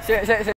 谢谢谢谢谢谢。